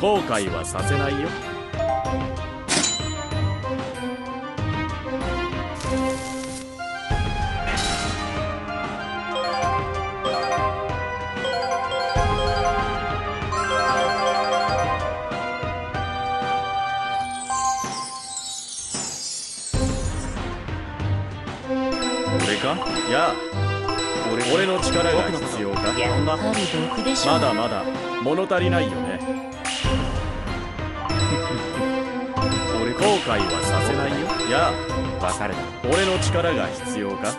後悔はさせないよ。俺か？やあ。俺俺の力が必要か？やはり毒でしょ。まだまだ。物足りないよね。俺後悔はさせないよ。やあ。別れだ俺の力が必要か？